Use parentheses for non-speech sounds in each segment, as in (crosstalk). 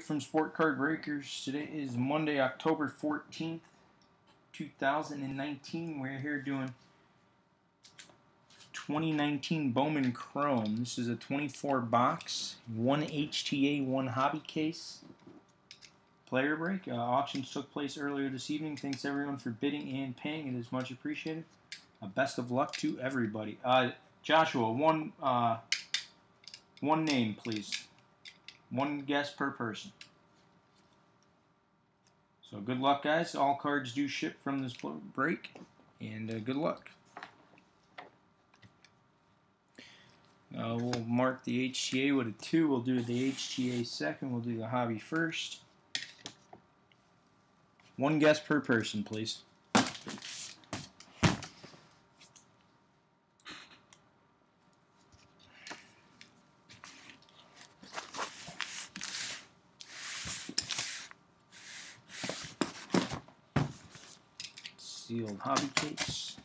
from Sport Card Breakers. Today is Monday, October 14th, 2019. We're here doing 2019 Bowman Chrome. This is a 24 box, one HTA, one hobby case. Player break. Uh, auctions took place earlier this evening. Thanks everyone for bidding and paying. It is much appreciated. Uh, best of luck to everybody. Uh, Joshua, one uh, one name, please. One guess per person. So good luck, guys. All cards do ship from this break, and uh, good luck. Uh, we'll mark the HTA with a 2. We'll do the HTA second. We'll do the hobby first. One guess per person, please. Hobby case.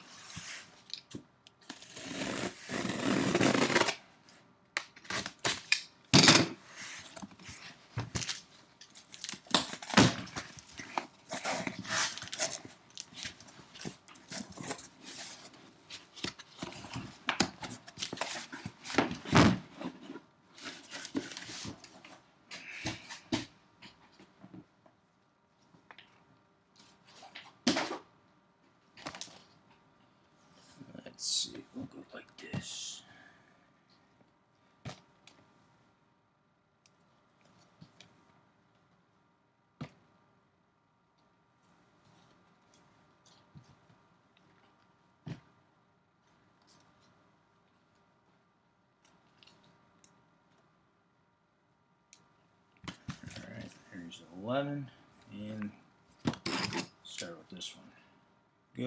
Let's see, we'll go like this. Alright, here's 11, and start with this one. Good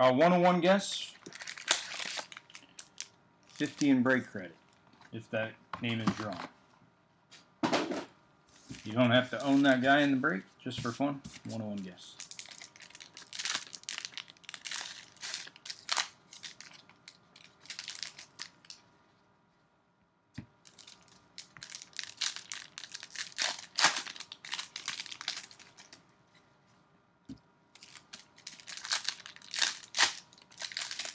Uh, 101 guess. 50 in break credit, if that name is drawn. You don't have to own that guy in the break, just for fun. 101 guess.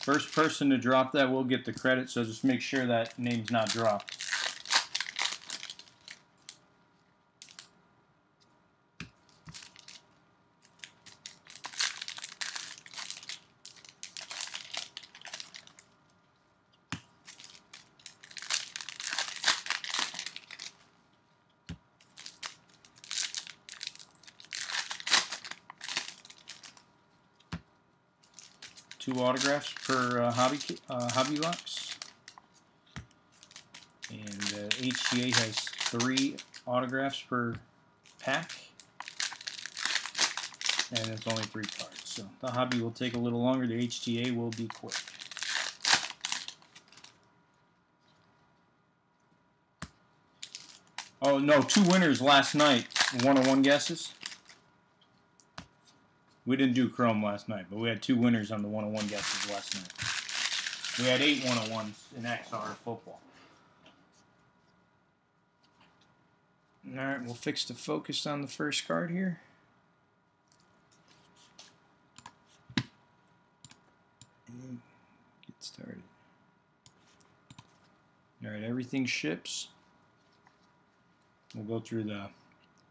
First person to drop that will get the credit, so just make sure that name's not dropped. two autographs hobby uh, hobby box, and uh, HTA has three autographs per pack, and it's only three cards. So the hobby will take a little longer. The HTA will be quick. Oh no, two winners last night. One-on-one guesses. We didn't do Chrome last night, but we had two winners on the one-on-one guesses last night. We had eight one-on-ones in XR football. All right, we'll fix the focus on the first card here. Get started. All right, everything ships. We'll go through the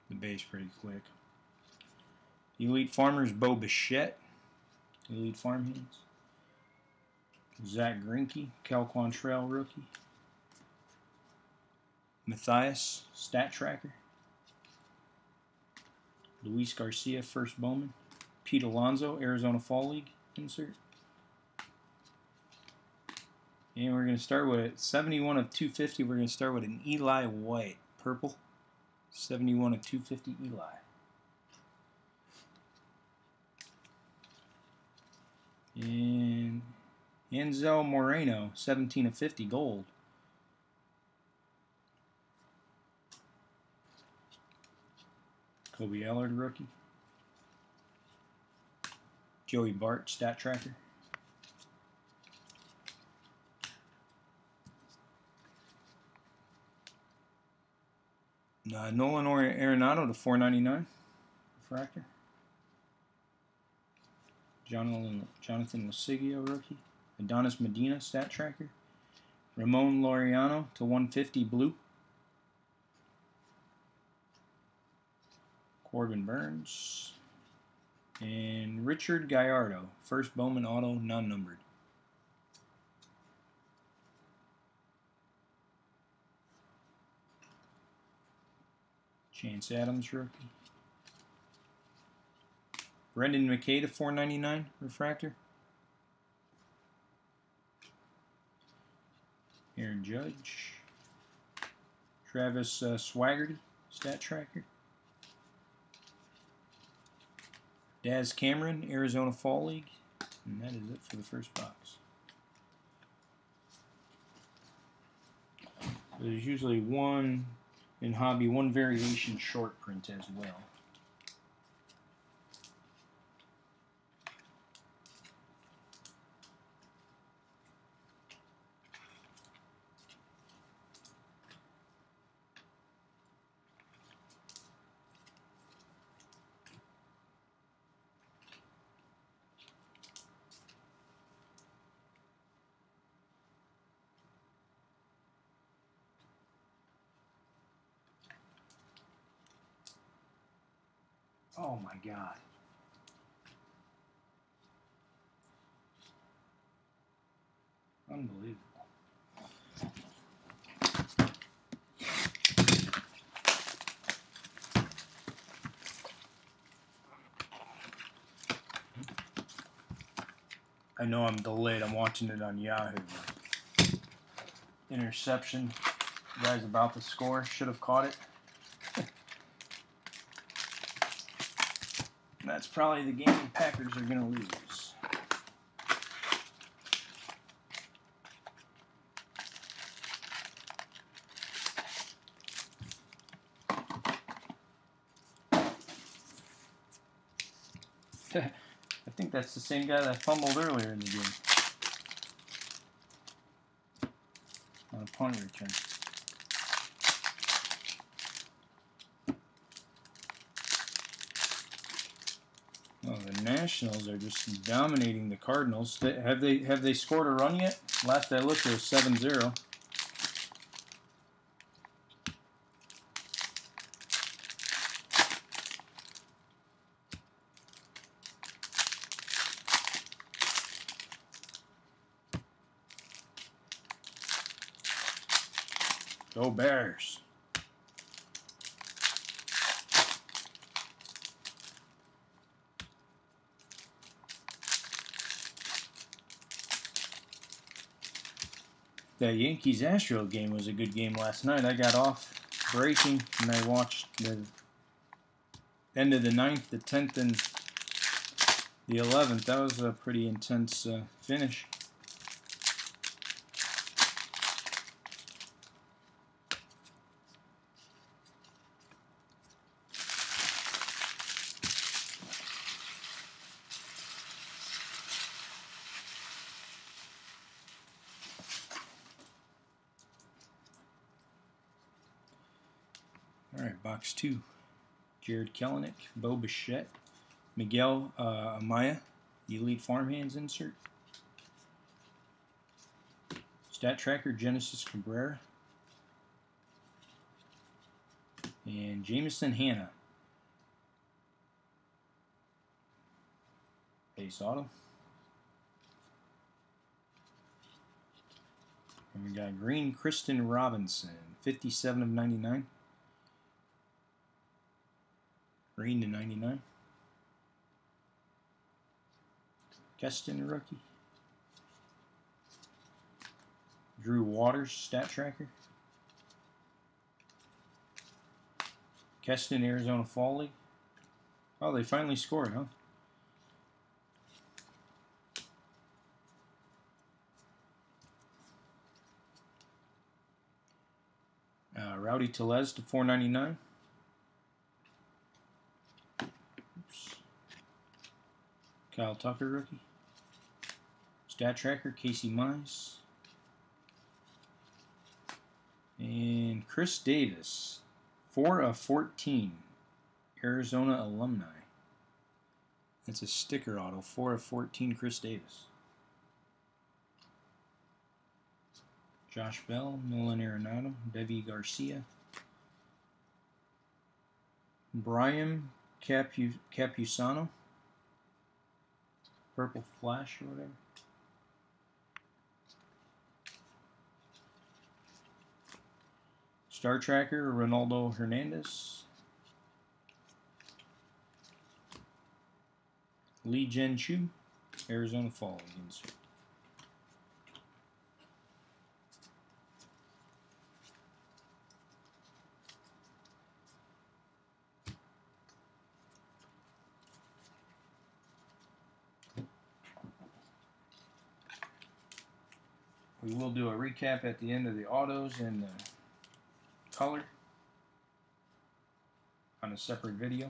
the base pretty quick. Elite Farmers, Bo Bichette. Elite Farm Hands. Zach Greinke, Cal Quantrill rookie. Matthias, Stat Tracker. Luis Garcia, First Bowman. Pete Alonso, Arizona Fall League insert. And we're going to start with 71 of 250. We're going to start with an Eli White purple. 71 of 250 Eli. And Enzo Moreno, 17 of 50 gold. Kolby Allard rookie. Joey Bart stat tracker. Uh, Nolan Arenado to 499 refractor. Jonathan, Jonathan Loaisiga rookie. Adonis Medina stat tracker. Ramon Laureano to 150 blue. Corbin Burnes. And Richard Gallardo, first Bowman auto, non-numbered. Chance Adams rookie. Brendan McKay to 499 refractor. Aaron Judge. Travis uh, Swaggerty, stat tracker. Daz Cameron, Arizona Fall League. And that is it for the first box. There's usually one in hobby, one variation short print as well. Oh my God. Unbelievable. I know I'm delayed. I'm watching it on Yahoo. Interception. You guys about to score. Should have caught it. That's probably the game the Packers are going to lose. (laughs) I think that's the same guy that fumbled earlier in the game. On a punt return. Oh, the Nationals are just dominating the Cardinals. Have they have they scored a run yet? Last I looked, it was 7-0. Go Bears. The Yankees Astro game was a good game last night. I got off breaking and I watched the end of the ninth, the tenth, and the eleventh. That was a pretty intense uh, finish. All right, box two. Jarred Kelenic, Bo Bichette, Miguel uh, Amaya, Elite Farmhands insert. Stat Tracker, Genesis Cabrera. And Jameson Hannah. Base auto. And we got Green Kristian Robinson, 57 of 99. Green to 99. Keston rookie. Drew Waters stat tracker. Keston, Arizona Fall League. Oh, they finally scored, huh? Uh, Rowdy Tellez to 499. Kyle Tucker rookie. Stat Tracker, Casey Mize. And Chris Davis, 4 of 14, Arizona alumni. That's a sticker auto, 4 of 14, Chris Davis. Josh Bell, Nolan Arenado, Deivi Garcia, Brian Capu Campusano, Purple Flash or whatever. Star Tracker, Ronaldo Hernandez. Li-Jen Chu, Arizona Fall insert. We will do a recap at the end of the autos and the color on a separate video.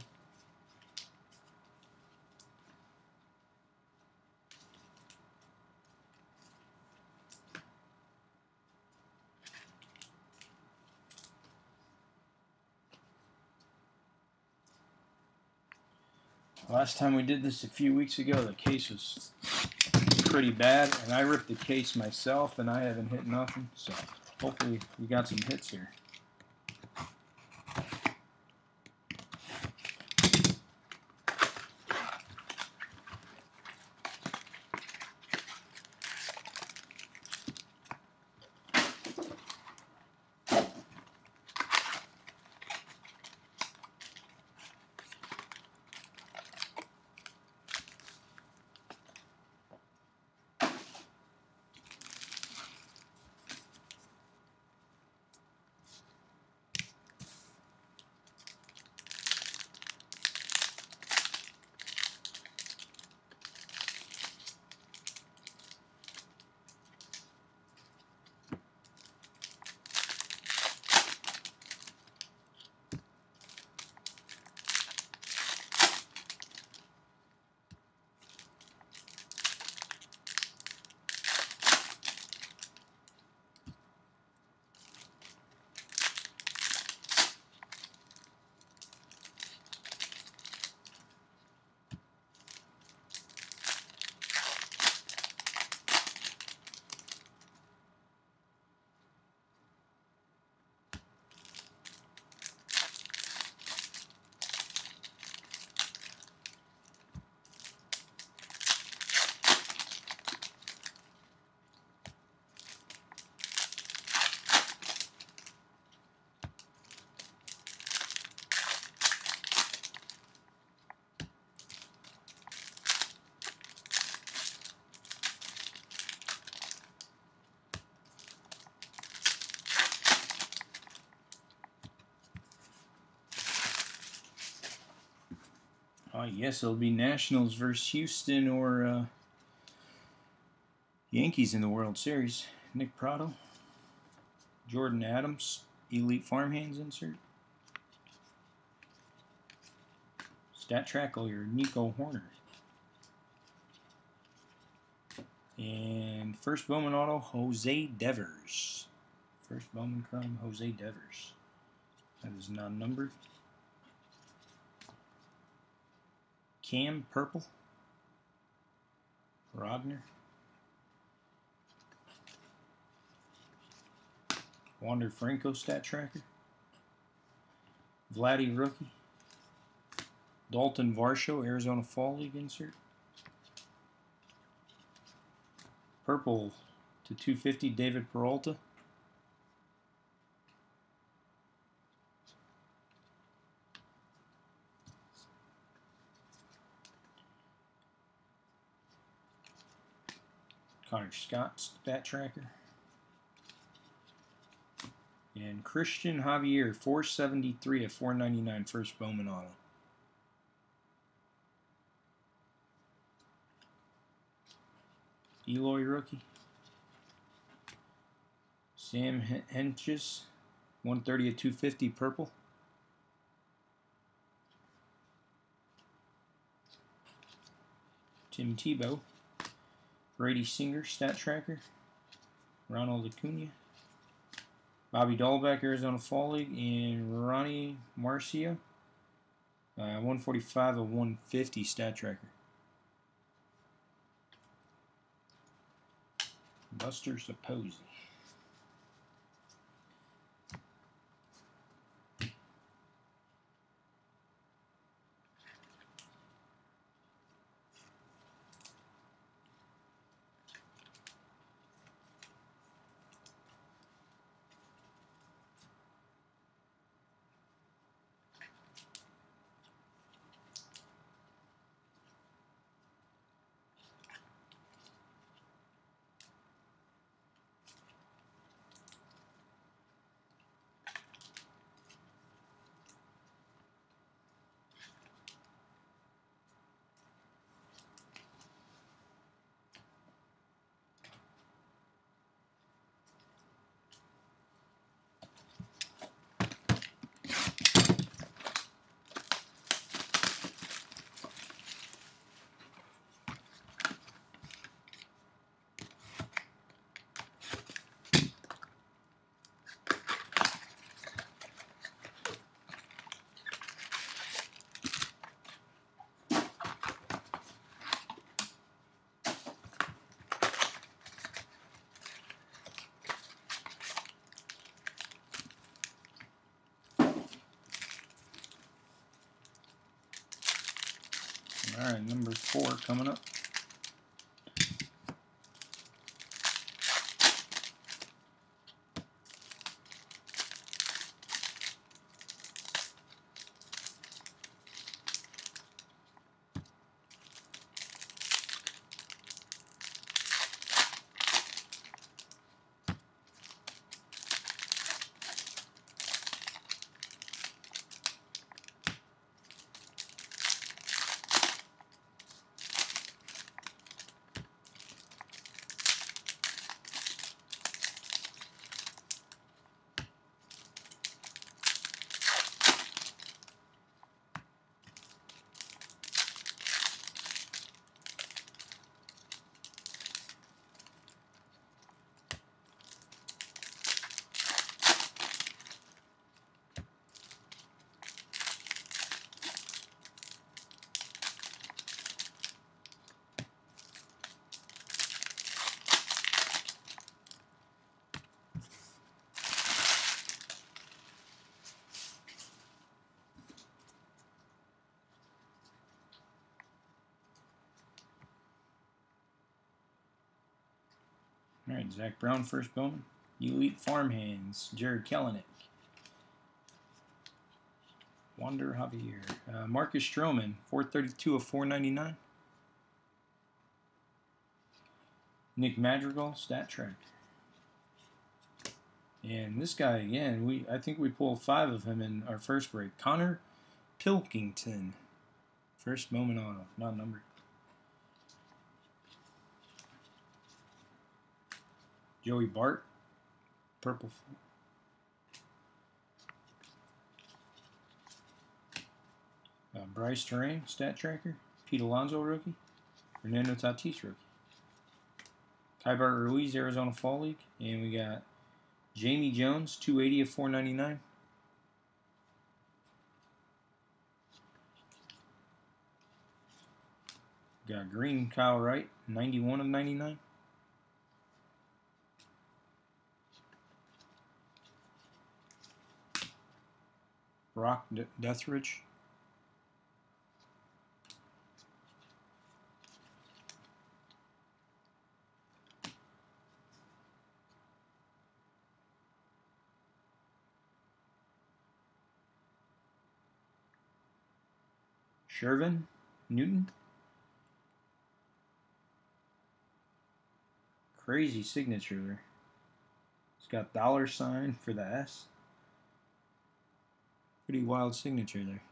Last time we did this a few weeks ago, the case was pretty bad, and I ripped the case myself, and I haven't hit nothing, so hopefully we got some hits here. Yes, it'll be Nationals versus Houston or uh, Yankees in the World Series. Nick Pratto, Jordan Adams, Elite Farmhands insert. Stat Trackle, your Nico Hoerner. And first Bowman Auto, Jose Devers. First Bowman Chrome, Jose Devers. That is non-numbered. Cam Purple. Rogner. Wander Franco stat tracker. Vladdy rookie. Dalton Varsho Arizona Fall League insert. Purple to 250 David Peralta. Connor Scott's stat tracker. And Cristian Javier, 473 at 499, first Bowman auto. Eloy rookie. Sam Hentges, 130 at 250, purple. Tim Tebow. Brady Singer, stat tracker. Ronald Acuna. Bobby Dalbec, Arizona Fall League, and Ronnie Marcia. Uh, 145 of 150 stat tracker. Buster Posey. All right, number four coming up. All right, Zach Brown, first bowman. Elite Farmhands, Jarred Kelenic. Wander Javier. Uh, Marcus Stroman, 432 of 499. Nick Madrigal, Stat Track. And this guy again, we I think we pulled five of him in our first break. Connor Pilkington. First Bowman on, not numbered. Joey Bart, purple. Uh, Bryce Turang, stat tracker. Pete Alonso, rookie. Fernando Tatis, rookie. Keibert Ruiz, Arizona Fall League. And we got Jahmai Jones, 280 of 499. Got Green Kyle Wright, 91 of 99. Brock Deathridge. Shervyen Newton. Crazy signature there. It's got dollar sign for the S. Pretty wild signature there.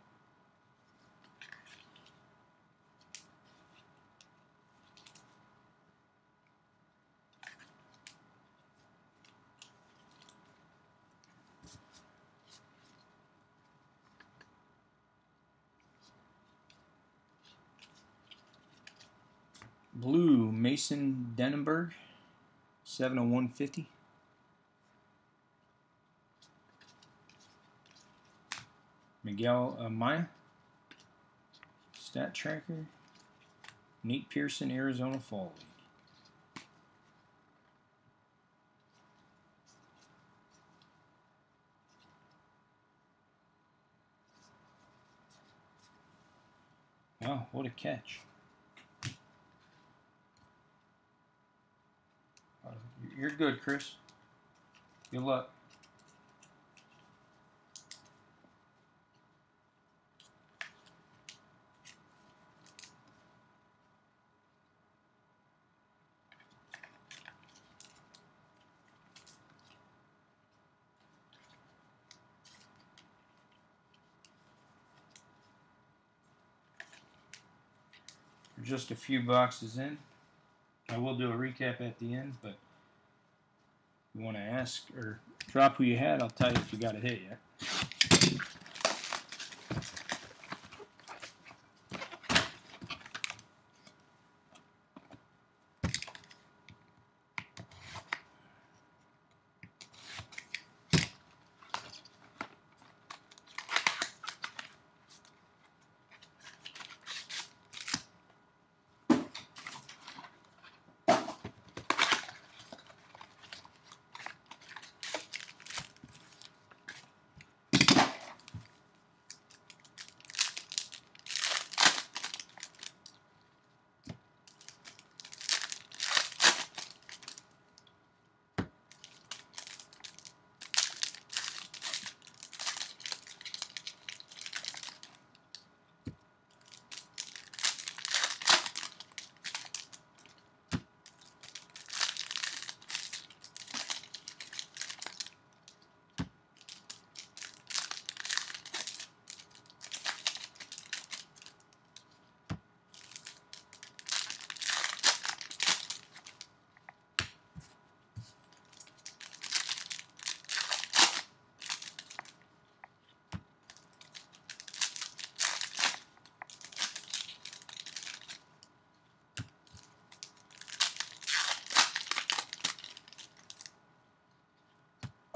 Blue, Mason Denaburg, 7 of 150. Miguel uh, Amaya, Stat Tracker, Nate Pearson, Arizona Fall League. Wow, what a catch. You're good, Chris. Good luck. Just a few boxes in. I will do a recap at the end, but you want to ask or drop who you had, I'll tell you if you got a hit yet.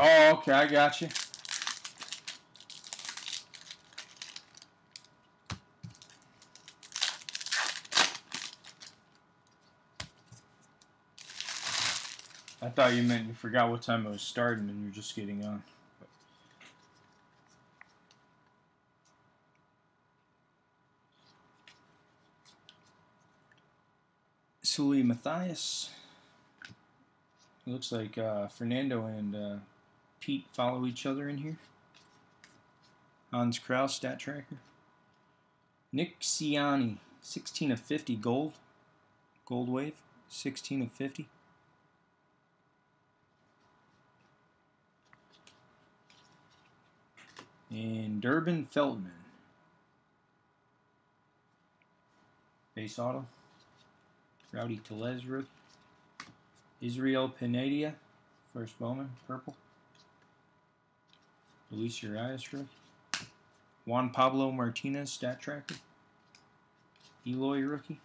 Oh, okay, I got you. I thought you meant you forgot what time it was starting and you're just getting on. Sully Matthias. It looks like uh, Fernando and uh, Pete follow each other in here. Hans Crouse, stat tracker. Nick Ciani, 16 of 50 gold. Gold wave, 16 of 50. And Durbin Feltman. Base auto. Rowdy rookie. Israel Pineda, first Bowman, purple. Luis rookie. Juan Pablo Martinez, stat tracker. Eloy rookie.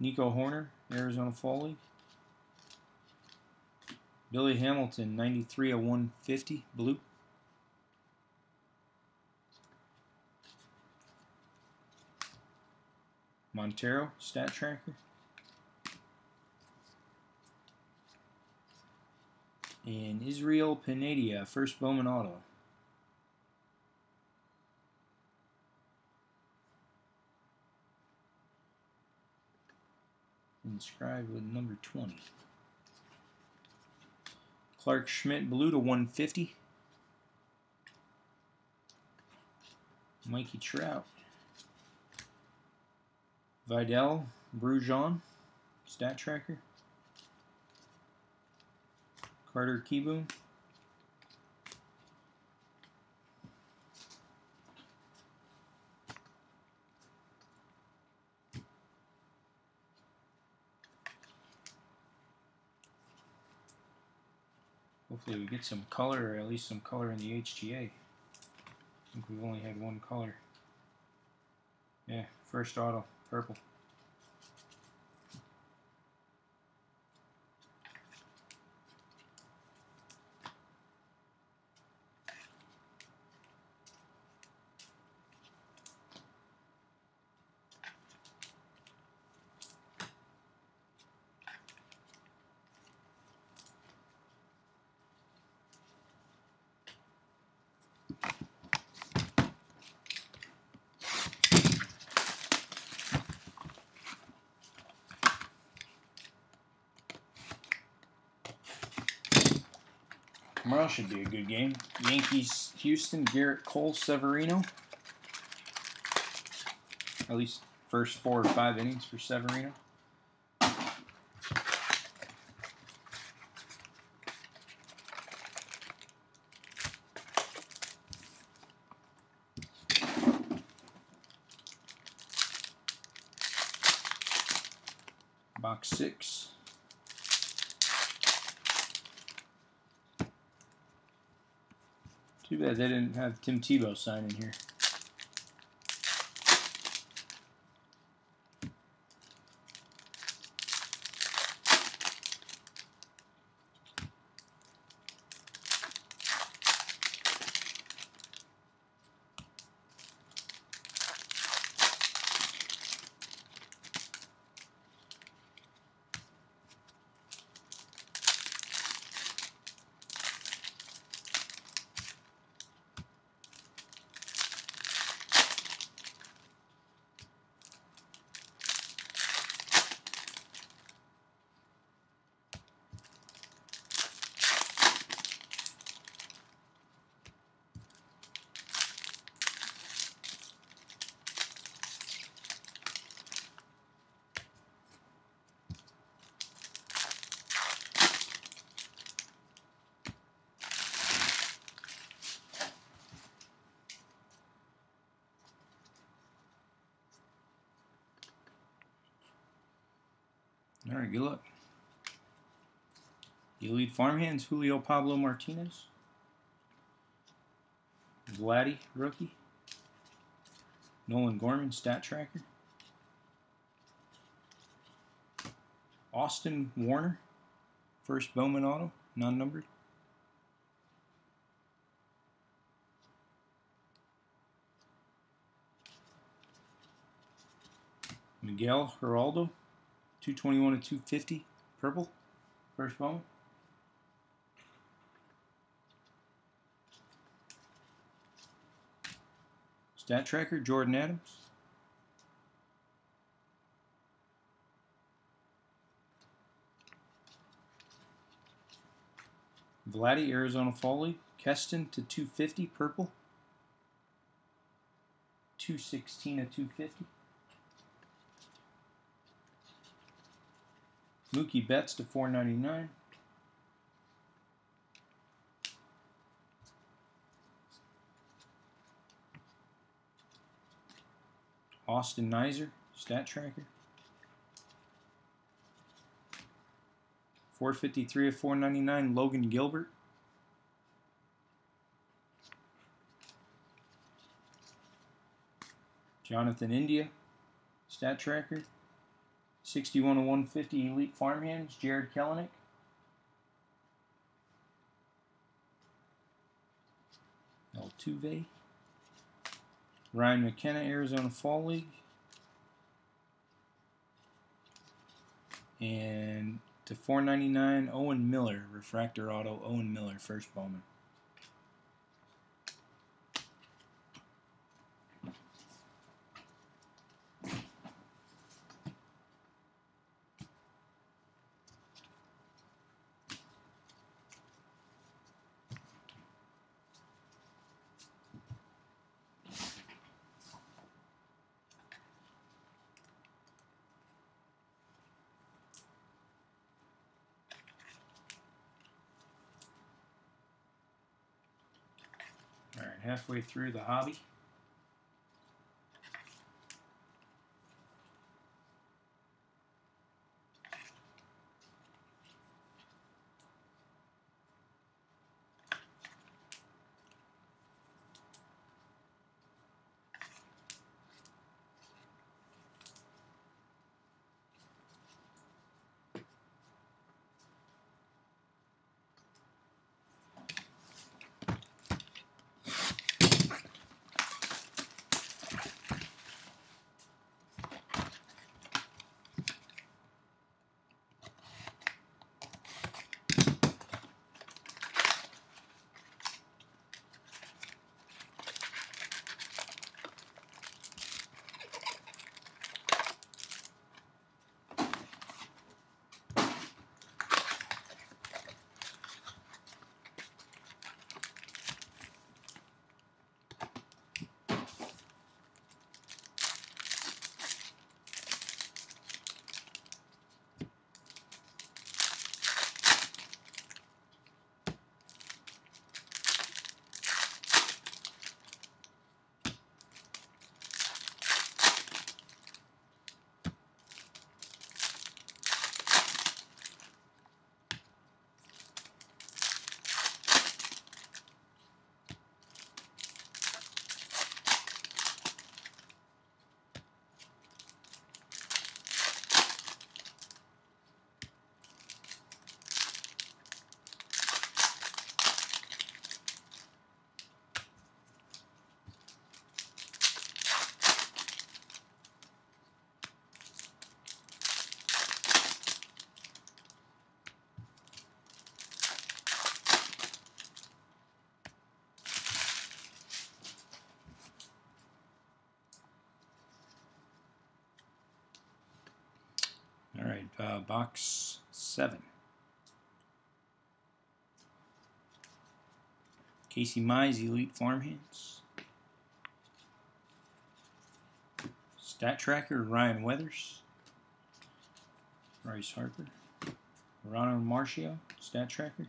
Nico Hoerner, Arizona Fall League. Billy Hamilton, 93 of 150, blue. Montero, stat tracker. And Israel Pineda, first Bowman Auto. Inscribed with number 20. Clark Schmidt, blue to 150. Mikey Trout. Vidal Brujan, stat tracker. Murder Kibu. Hopefully we get some color, or at least some color in the HTA. I think we've only had one color. Yeah, first auto, purple. Should be a good game. Yankees, Houston, Gerrit Cole, Severino. At least first four or five innings for Severino. Box six. Too bad they didn't have Tim Tebow sign in here. All right, good luck. Elite Farmhands, Julio Pablo Martinez. Vladdy, rookie. Nolan Gorman, stat tracker. Austin Warner, first Bowman auto, non-numbered. Miguel Geraldo, 221 to 250, purple, first Bowman. Stat tracker, Jordan Adams. Vladdy, Arizona League. Keston to 250, purple. 216 to 250. Mookie Betts to 499. Austin Nizer, stat tracker. 453 of 499, Logan Gilbert. Jonathan India, stat tracker. 61 to 150 Elite Farmhands, Jarred Kelenic. Altuve. Ryan McKenna, Arizona Fall League. And to 499, Owen Miller, Refractor Auto, Owen Miller, first Bowman. All right, halfway through the hobby. Box seven. Casey Mize, Elite Farmhands. Stat Tracker, Ryan Weathers. Bryce Harper. Ronald Mauricio, Stat Tracker.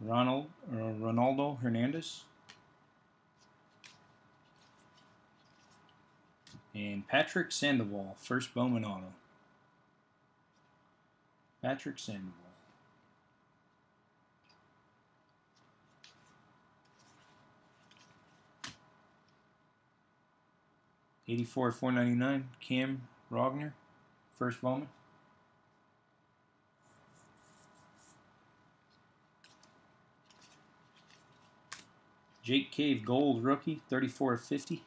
Ronald uh, Ronaldo Hernandez. And Patrick Sandoval, first Bowman auto. Patrick Sandoval. Eighty-four, four ninety-nine. Cam Rogner, first Bowman. Jake Cave Gold rookie, 34 of 50.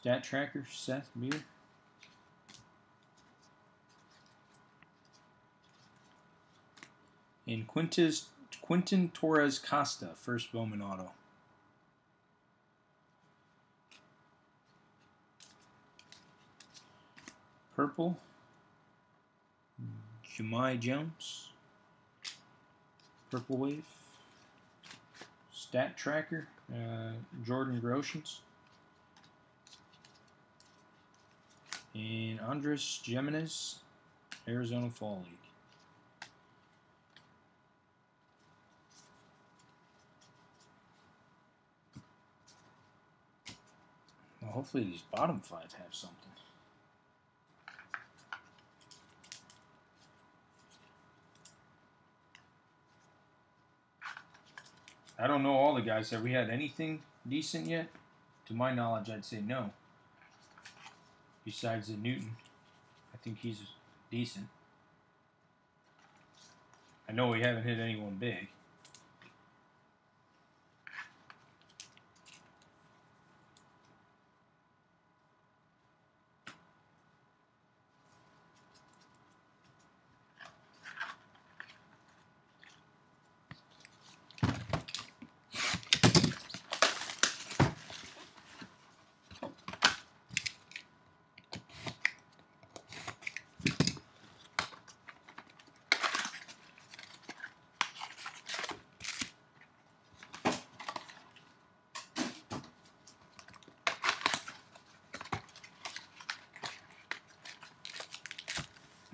Stat Tracker, Seth Beer. And Quintus, Quintin Torres Costa, first Bowman auto. Purple, Jahmai Jones, Purple Wave, Stat Tracker, uh, Jordan Groshans, and Andres Gimenez, Arizona Fall League. Well, hopefully these bottom five have something. I don't know all the guys. Have we had anything decent yet? To my knowledge, I'd say no. Besides the Newton, I think he's decent. I know we haven't hit anyone big.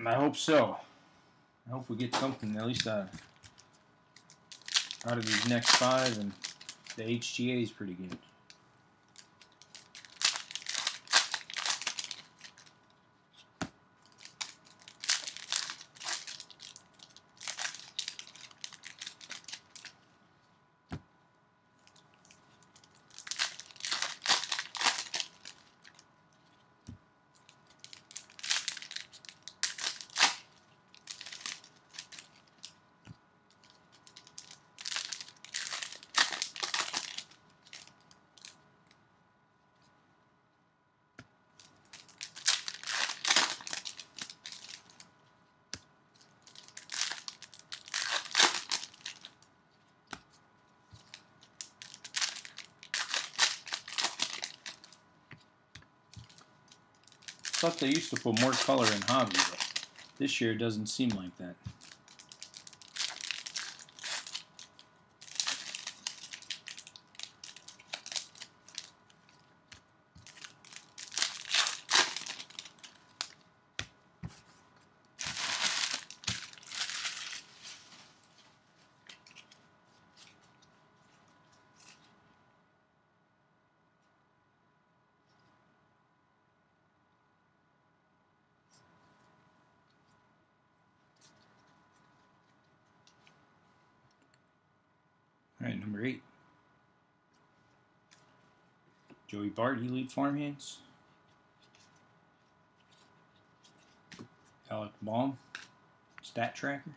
I hope so. I hope we get something at least out, out of these next five, and the HTA is pretty good. They used to put more color in hobby, but this year it doesn't seem like that. All right, number eight. Joey Bart, Elite Farmhands. Alec Bohm, Stat Tracker.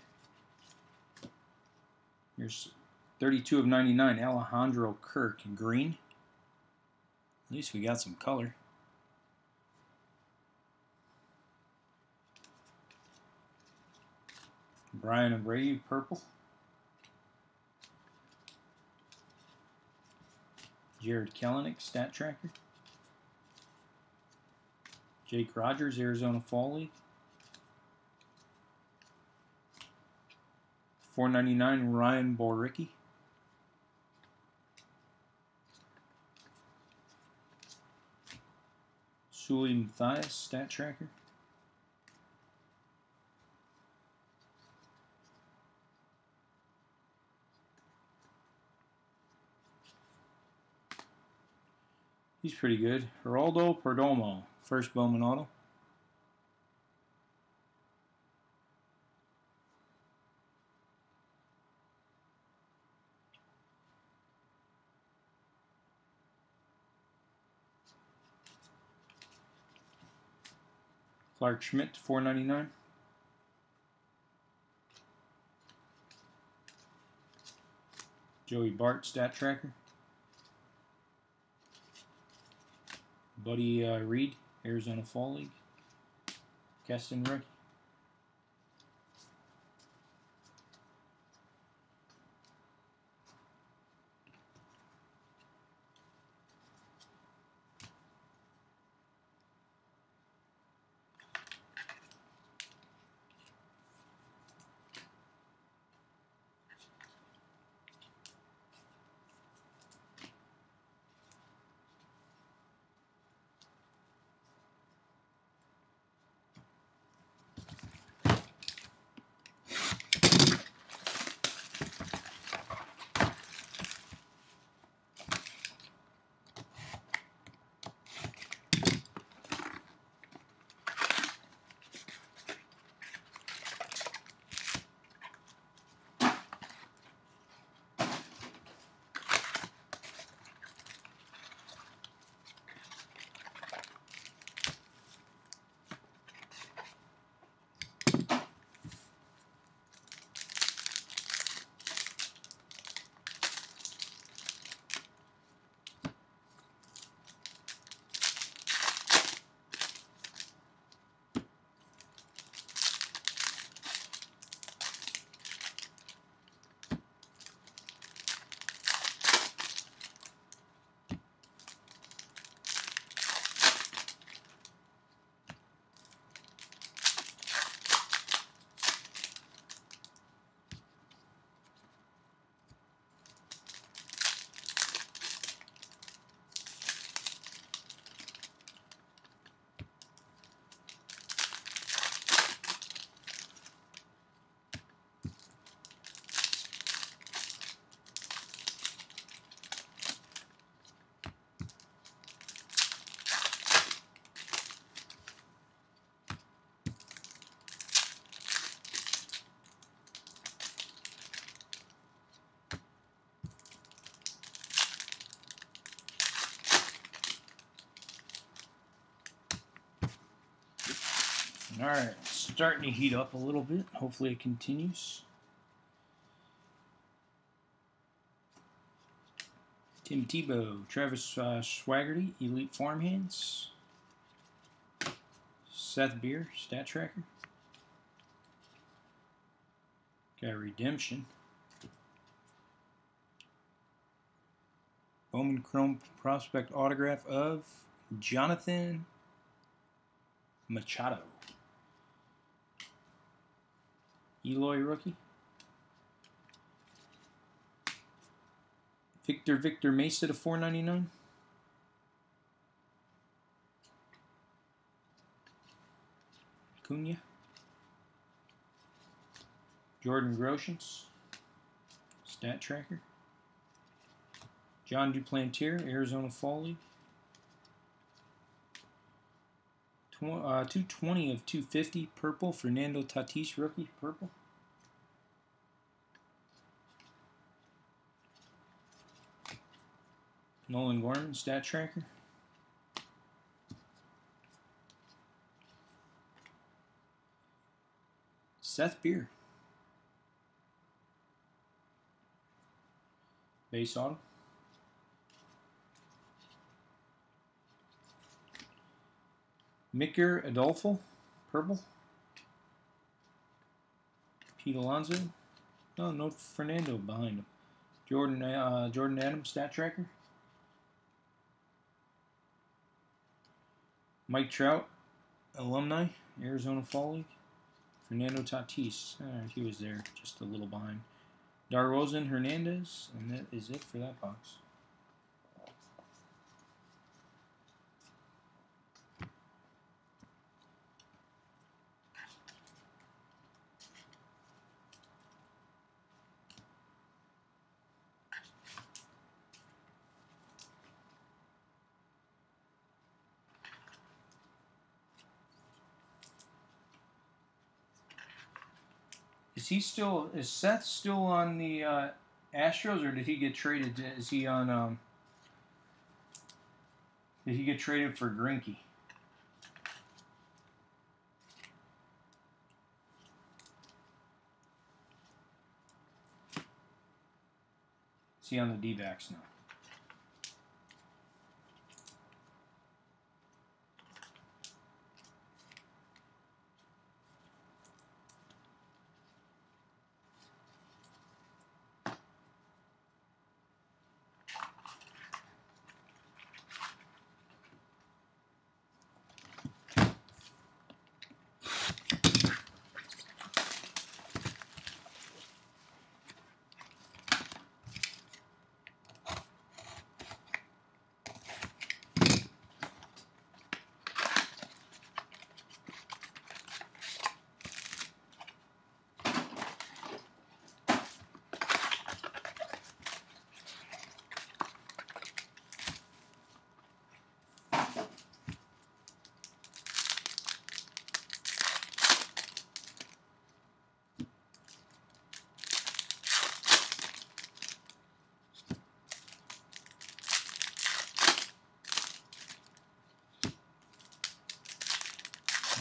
Here's 32 of 99, Alejandro Kirk in green. At least we got some color. Bryan Abreu, purple. Jarred Kelenic, Stat Tracker. Jake Rogers, Arizona Fall League. 499 Ryan Borucki. Seuly Matias, Stat Tracker. He's pretty good. Geraldo Perdomo, first Bowman auto. Clarke Schmidt, four ninety nine. Joey Bart, Stat Tracker. Buddy uh, Reed, Arizona Fall League. Keston rookie. All right, starting to heat up a little bit. Hopefully it continues. Tim Tebow, Travis uh, Swaggerty, Elite Farmhands. Seth Beer, Stat Tracker. Got Redemption. Bowman Chrome Prospect Autograph of Jonathan Machado. Eloy rookie. Victor Victor Mesa to 499. Cunha. Jordan Groshans. Stat Tracker. Jon Duplantier, Arizona Fall League. uh, 220 of 250 purple. Fernando Tatis rookie purple. Nolan Gorman stat tracker. Seth Beer. Base auto. Micker Adolfo, purple. Pete Alonso. No, no Fernando behind him. Jordan uh, Jordyn Adams, stat tracker. Mike Trout, alumni, Arizona Fall League. Fernando Tatis, uh, he was there, just a little behind. Darwinzon Hernandez, and that is it for that box. He still? Is Seth still on the uh, Astros, or did he get traded? Is he on? Um, did he get traded for Greinke? Is he on the D-backs now?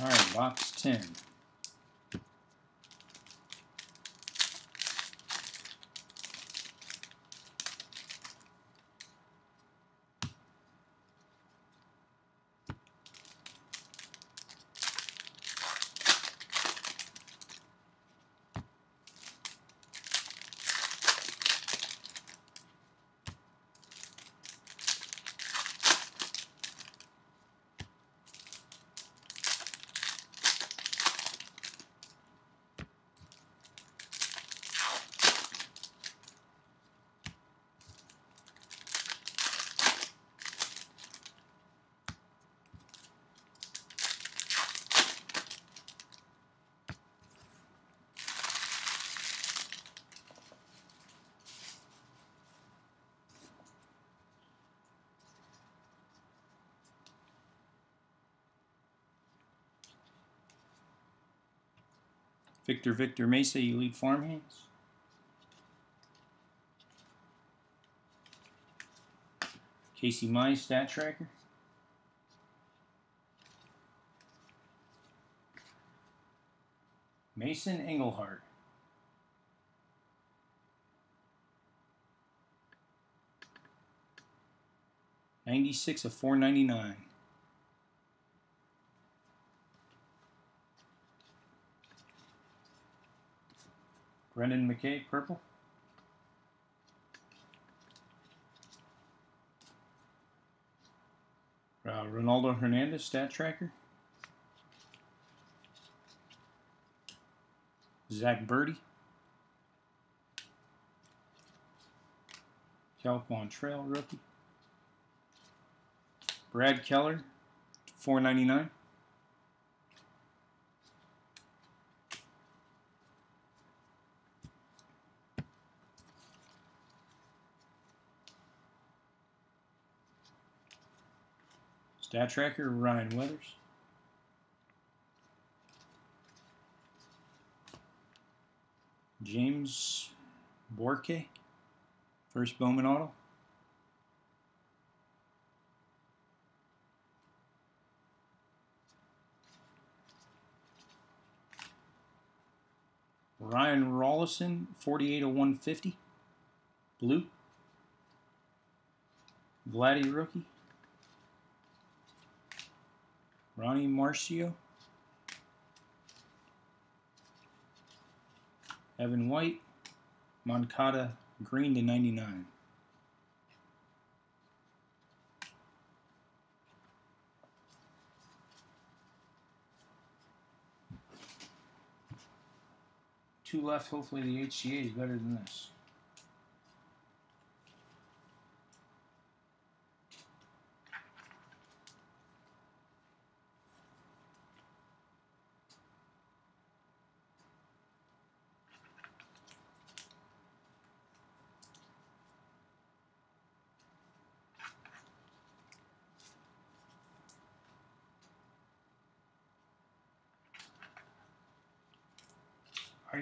All right, box 10. Victor Victor Mesa, Elite Farmhands. Casey Mize, Stat Tracker. Mason Engelhardt. Ninety-six of four ninety-nine. Brendan McKay, purple. Uh, Ronaldo Hernandez, stat tracker. Zach Birdie. Cal Quantrill, rookie. Brad Keller, 499. Stat Tracker, Ryan Weathers. James Borke, first Bowman Auto. Ryan Rollison, 48 of 150. Blue. Vladdy rookie. Ronnie Mauricio, Evan White, Moncada Green to 99. Two left, hopefully the HTA is better than this.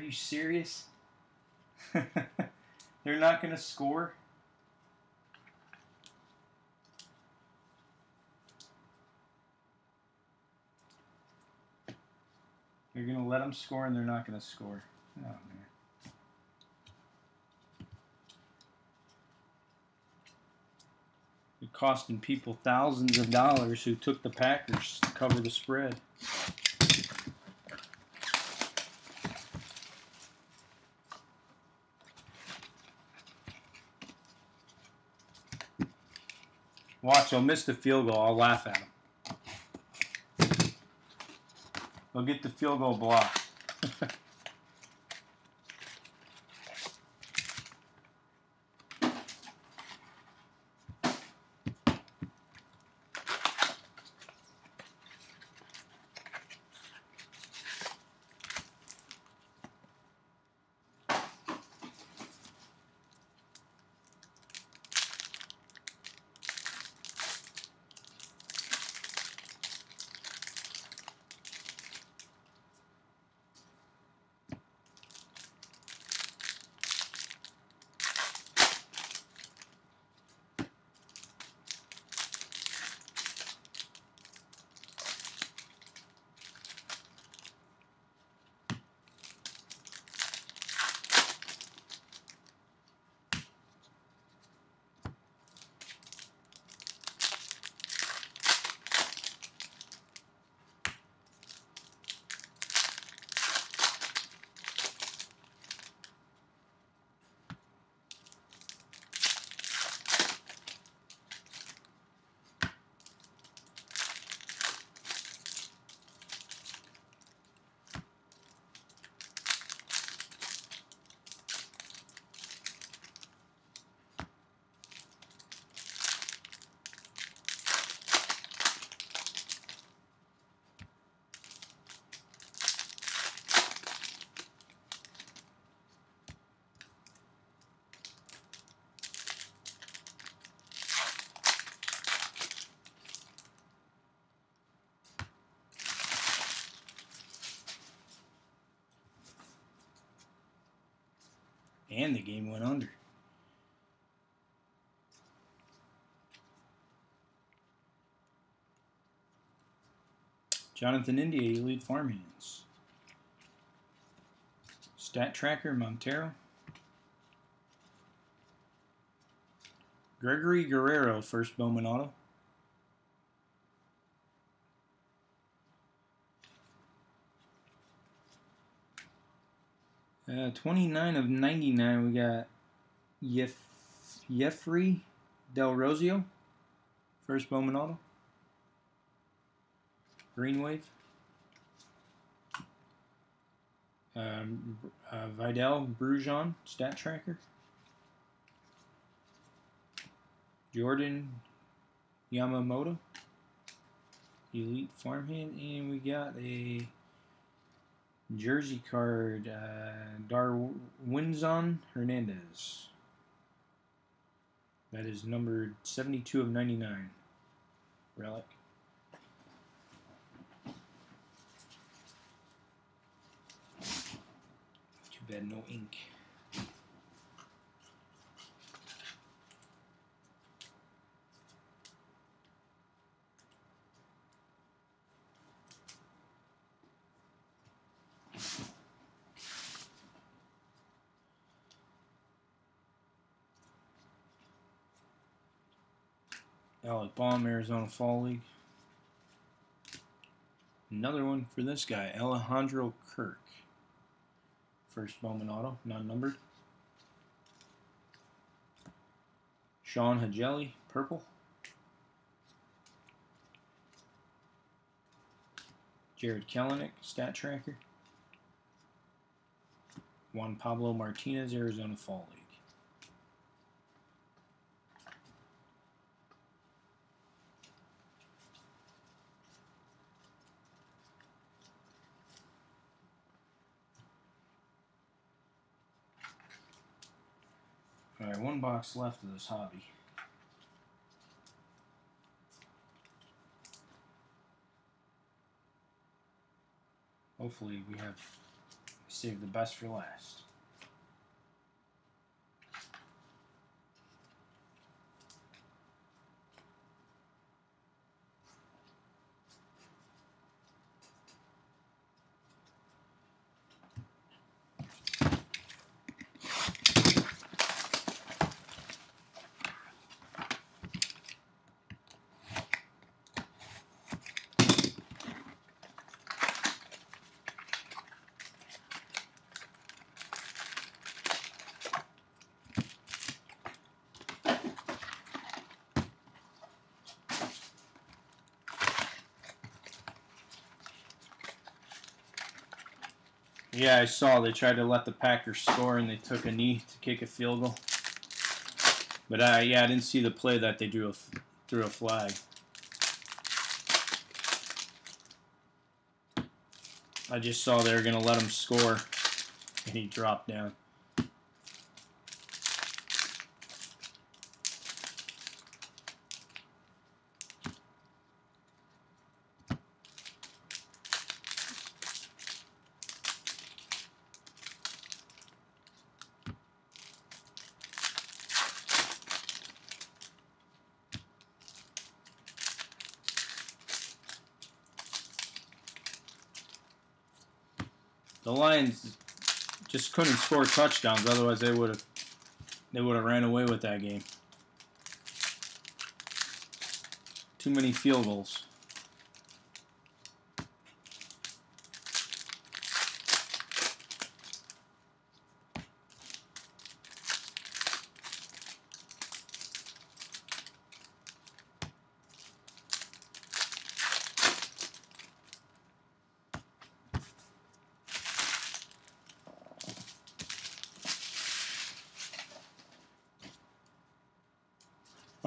You serious? (laughs) They're not going to score? You're going to let them score and they're not going to score. Oh, man. You're costing people thousands of dollars who took the Packers to cover the spread. Watch, he'll miss the field goal. I'll laugh at him. He'll get the field goal block. And the game went under. Jonathan India, Elite Farmhands. Stat Tracker, Montero. Gregory Guerrero, first Bowman Auto. Uh, 29 of 99, we got Yef, Jeffrey Del Rosio, first Bowman Auto. Green Wave. Um, uh, Vidal Brujan, Stat Tracker. Jordan Yamamoto, Elite Farmhand, and we got a Jersey card, uh, Darwinzon Hernandez. That is numbered 72 of 99. Relic. Too bad no ink. Bohm, Arizona Fall League. Another one for this guy, Alejandro Kirk. First Bowman Auto, non-numbered. Sean Hjelle, purple. Jarred Kelenic, stat tracker. Juan Pablo Martinez, Arizona Fall League. Alright, one box left of this hobby. Hopefully we have saved the best for last. Yeah, I saw they tried to let the Packers score and they took a knee to kick a field goal. But uh, yeah, I didn't see the play that they drew a threw a flag. I just saw they were gonna let him score, and he dropped down. The Lions just couldn't score touchdowns, otherwise they would have they would have ran away with that game. Too many field goals.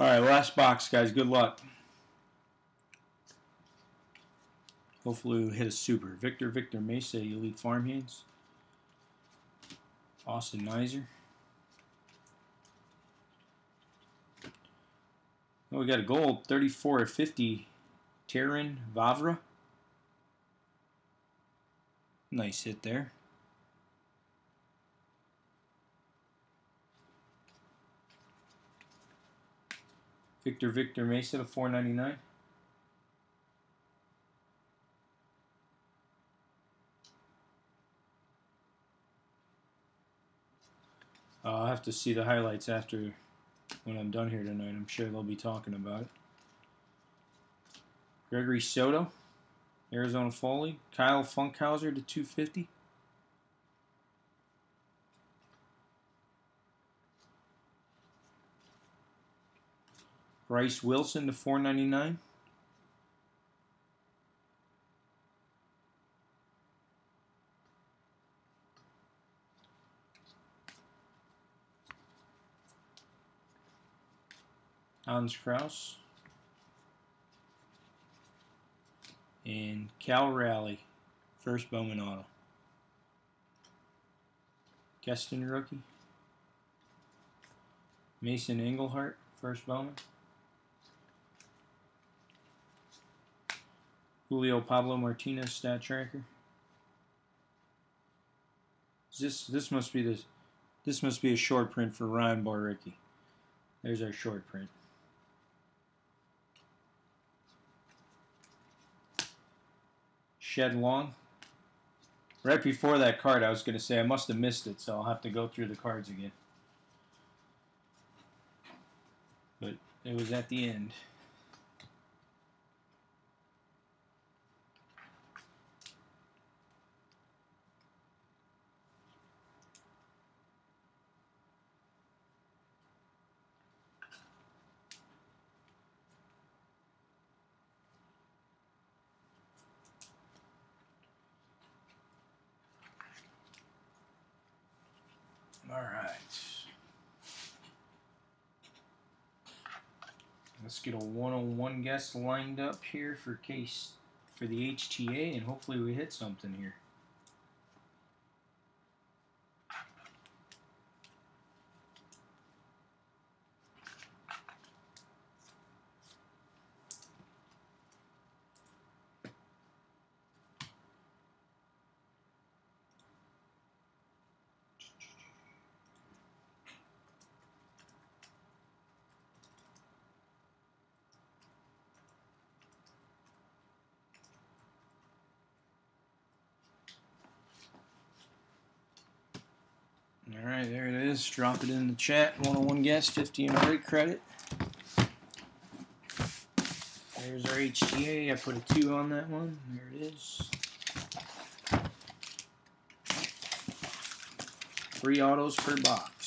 All right, last box, guys. Good luck. Hopefully, we hit a super. Victor Victor Mesa, Elite Farmhands. Austin Miser. Oh, we got a gold 34 of 50. Terrin Vavra. Nice hit there. Victor Victor Mesa to 499. Uh, I'll have to see the highlights after when I'm done here tonight. I'm sure they'll be talking about it. Gregory Soto, Arizona Foley, Kyle Funkhouser to 250. Bryce Wilson to 499. Hans Crouse. And Cal Raleigh, first Bowman Auto. Keston rookie. Mason Englehart, first Bowman. Julio Pablo Martinez stat tracker. This this must be the this must be a short print for Ryan Borucki. There's our short print. Shed Long. Right before that card, I was going to say I must have missed it, so I'll have to go through the cards again. But it was at the end. 101 guest lined up here for case for the HTA, and hopefully we hit something here. All right, there it is. Drop it in the chat. 101 guess, 50 in a rate credit. There's our HTA. I put a 2 on that one. There it is. Three autos per box.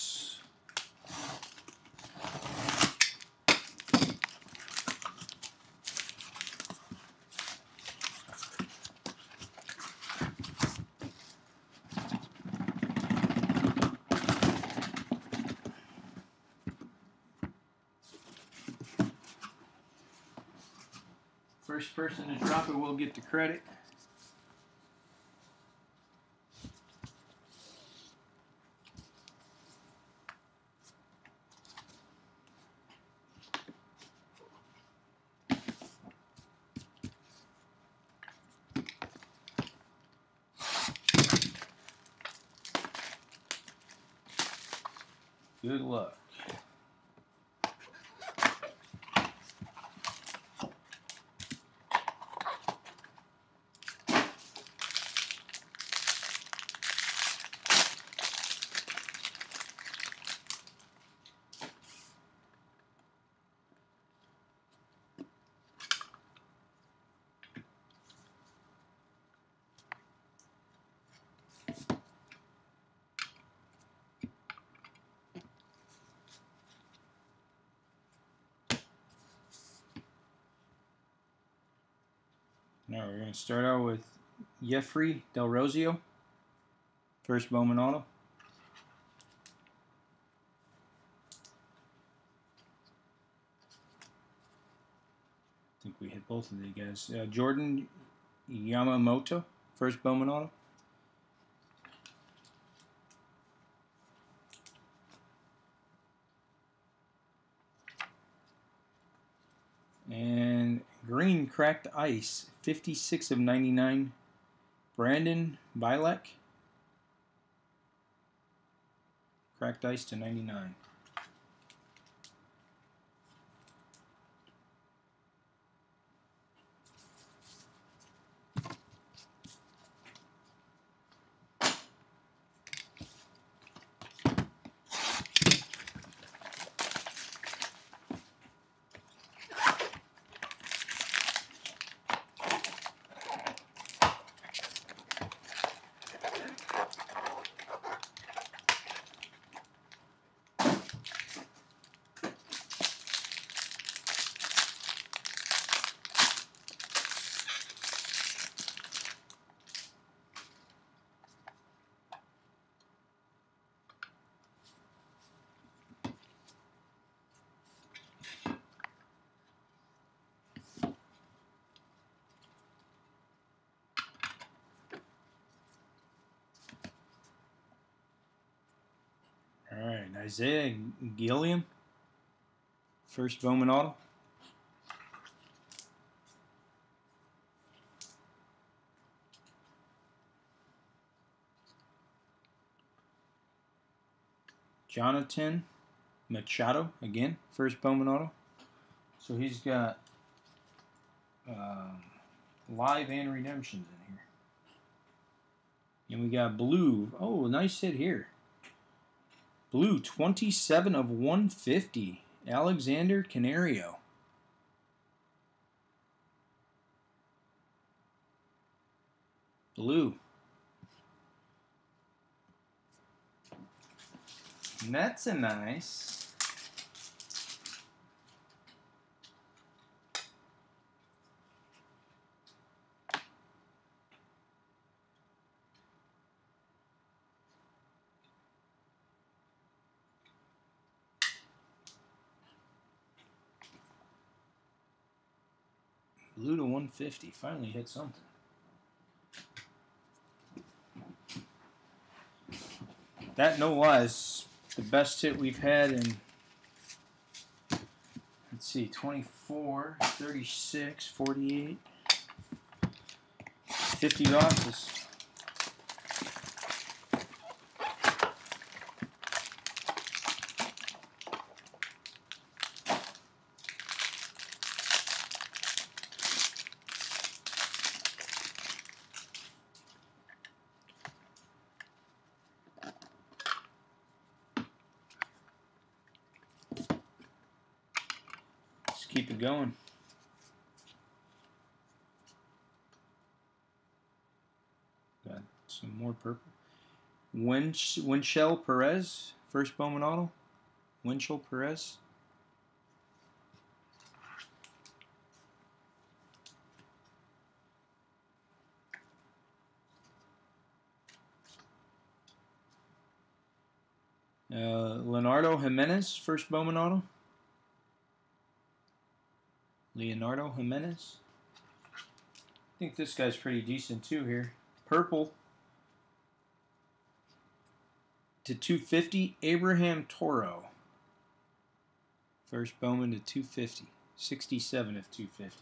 First person to drop it will get the credit. Good luck. Now we're going to start out with Jeffrey Del Rosio, first Bowman Auto. I think we hit both of the guys. Uh, Jordan Yamamoto, first Bowman Auto. And green cracked ice, 56 of 99. Brandon Bielak. Cracked ice to 99. All right, Isaiah Gilliam, first Bowman Auto. Jonathan Machado, again, first Bowman Auto. So he's got um, live and redemptions in here. And we got blue. Oh, nice hit here. Blue, 27 of 150. Alexander Canario. Blue. And that's a nice. Blue to 150. Finally hit something. That, no lies, the best hit we've had in, let's see, 24, 36, 48, 50 boxes. Let's keep it going. Got some more purple. Winch, Wenceel Perez, first Bowman Auto. Wenceel Perez. Uh, Leonardo Jimenez, first Bowman Auto. Leonardo Jimenez. I think this guy's pretty decent too here. Purple to 250, Abraham Toro. First Bowman to 250. 67 of 250.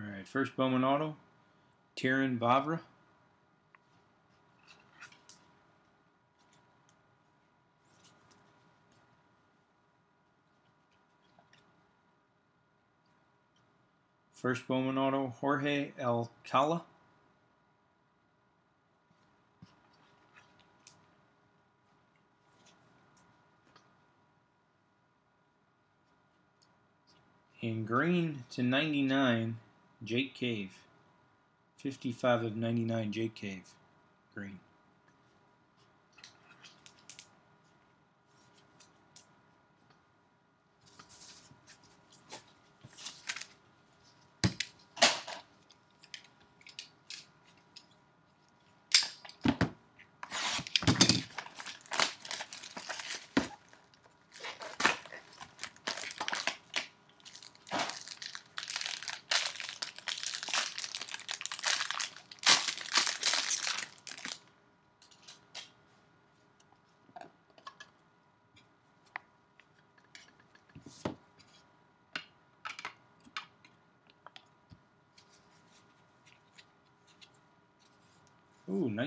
All right, first Bowman Auto, Terrin Vavra. First Bowman Auto, Jorge Alcala. In green to 99, Jake Cave. 55 of 99, Jake Cave. Green.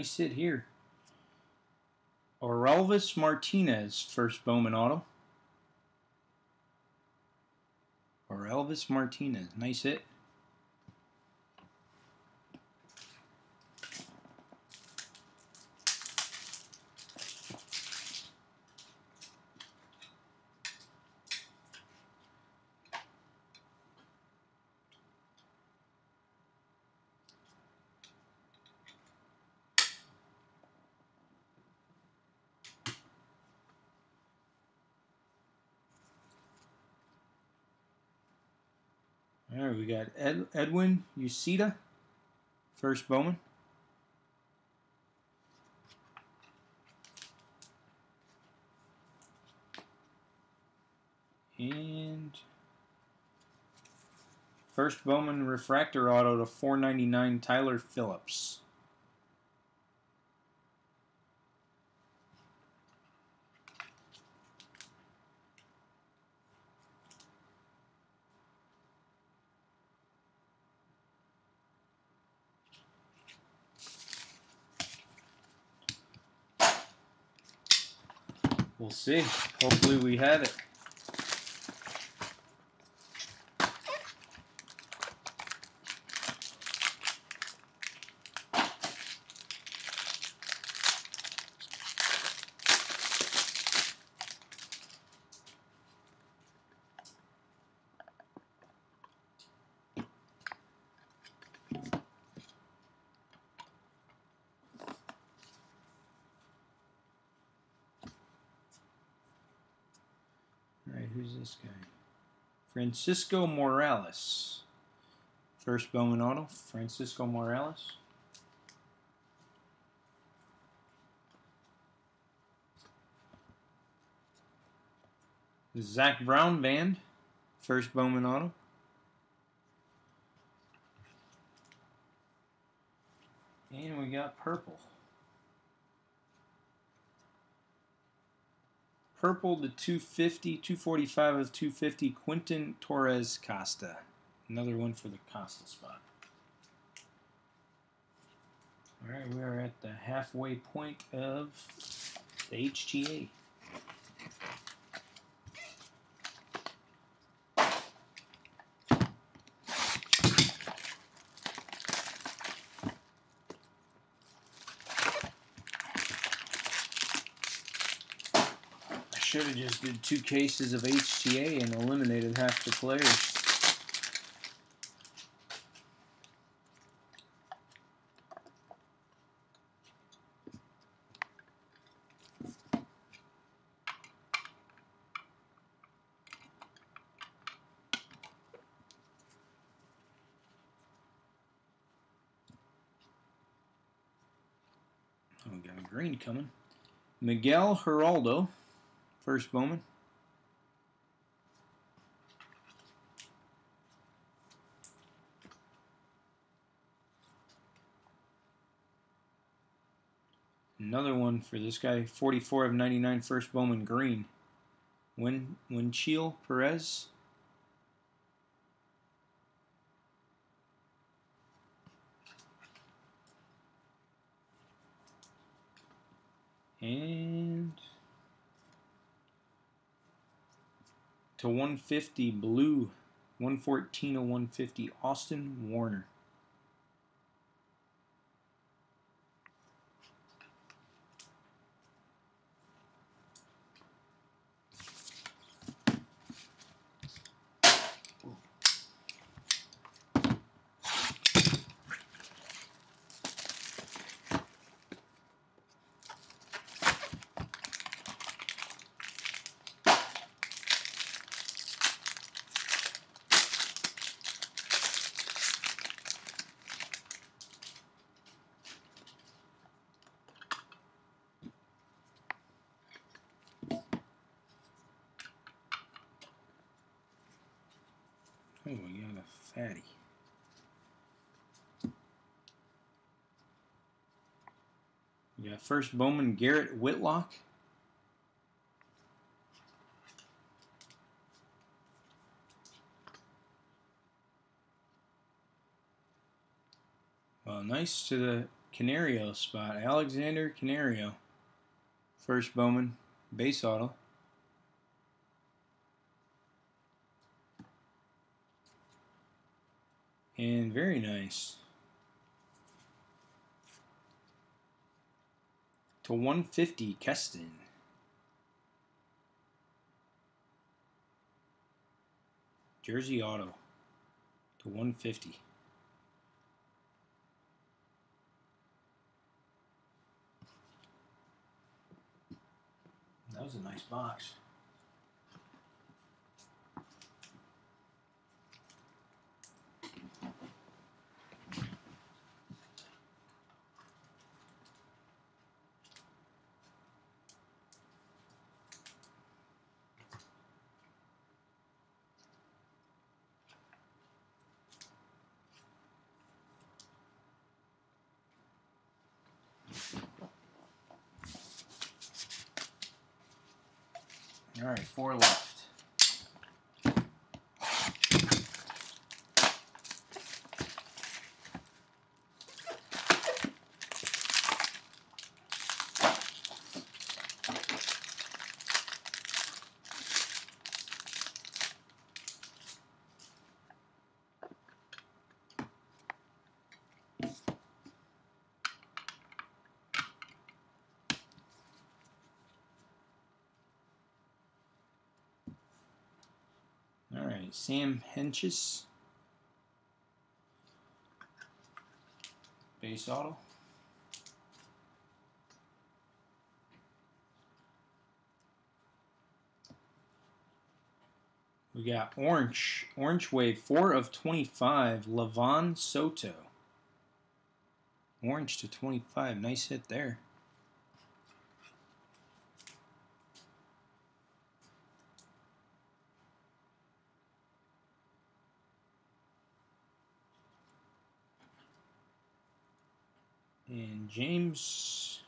Nice hit here. Orelvis Martinez, first Bowman Auto. Orelvis Martinez, nice hit. We got Ed, Edwin Uceta, first Bowman. And first Bowman refractor auto to 499 Tyler Phillips. See. Hopefully we have it. All right, who's this guy? Francisco Morales. First Bowman Auto, Francisco Morales. Zach Brown Band, first Bowman Auto. And we got purple. Purple to 250, 245 of 250, Quinton Torres Costa. Another one for the Costa spot. All right, we are at the halfway point of the HTA. Should have just did two cases of HTA and eliminated half the players. Oh, we got a green coming. Miguel Geraldo, first Bowman. Another one for this guy, 44 of 99, first Bowman green. Win Wenceel Perez. And to 150 blue, 114 of 150 Austin Warner. Oh, we got a fatty. We got first Bowman Garrett Whitlock. Well, nice to the Canario spot. Alexander Canario. First Bowman base auto. And very nice. To 150, Keston. Jersey Auto. To 150. That was a nice box. All right, four left. Sam Hentges. Base auto. We got orange, orange wave, four of twenty-five. Livan Soto. Orange to twenty-five, nice hit there. And James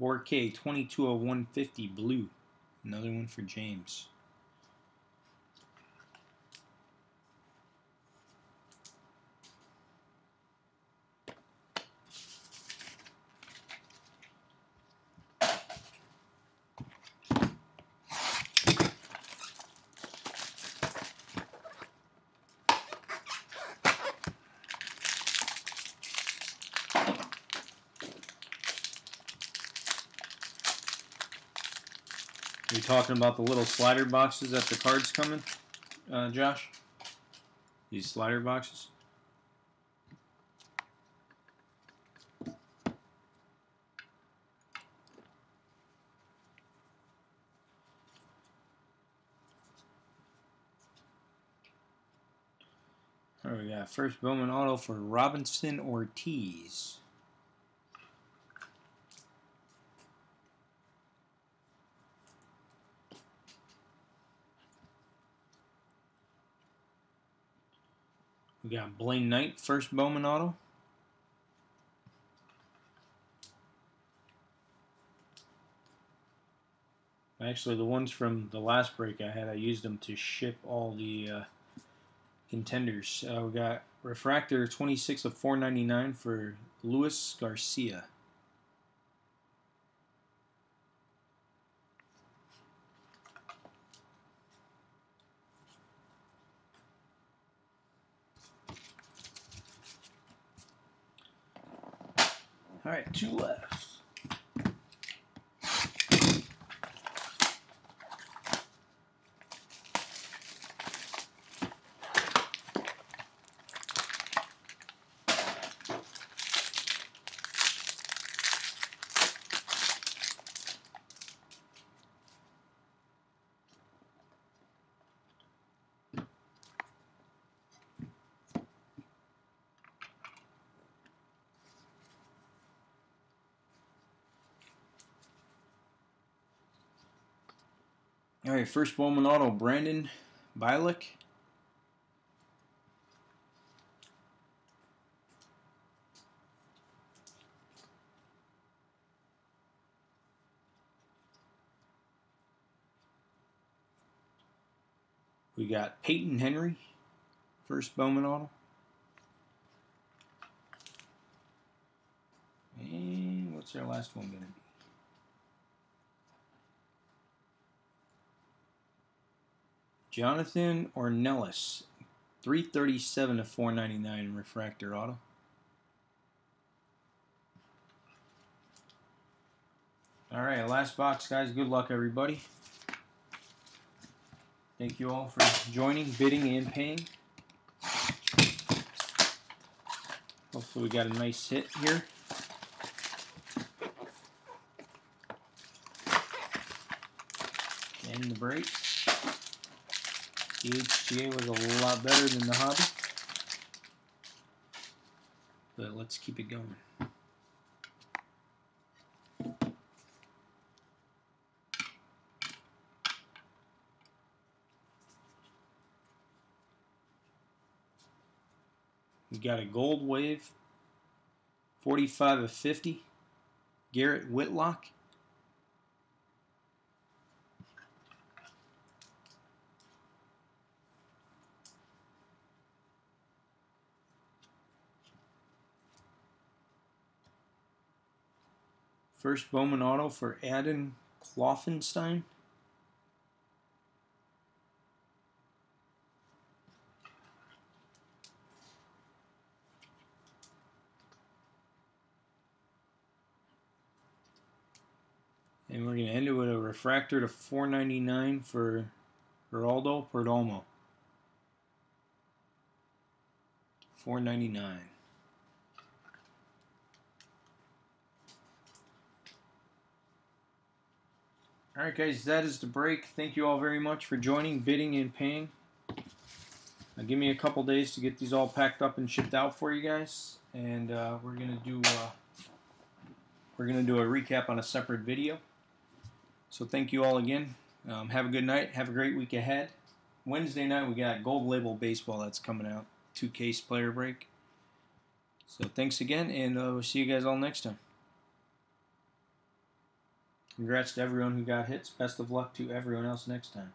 Bourque, 22 of 150 blue. Another one for James. You talking about the little slider boxes that the cards come in, uh, Josh? These slider boxes? Right, we got first Bowman auto for Robinson Ortiz. Blaine Knight, first Bowman auto. Actually, the ones from the last break I had, I used them to ship all the uh, contenders. Uh, we got Refractor 26 of 499 for Luis Garcia. All right, two left. All first Bowman auto, Brandon Bielak. We got Payton Henry, first Bowman auto. And what's our last one going to be? Jonathan Ornelas, 337 to 499 refractor auto. All right, last box, guys. Good luck, everybody. Thank you all for joining, bidding, and paying. Hopefully, we got a nice hit here. And the break. HTA was a lot better than the hobby. But let's keep it going. We got a gold wave, 45 of 50, Garrett Whitlock. First Bowman Auto for Adam Kloffenstein. And we're going to end it with a refractor to 499 for Geraldo Perdomo. 499. All right, guys, that is the break. Thank you all very much for joining, bidding, and paying. Now, give me a couple days to get these all packed up and shipped out for you guys, and uh, we're gonna do uh, we're gonna do a recap on a separate video. So thank you all again. Um, have a good night. Have a great week ahead. Wednesday night we got Gold Label Baseball that's coming out. Two case player break. So thanks again, and uh, we'll see you guys all next time. Congrats to everyone who got hits. Best of luck to everyone else next time.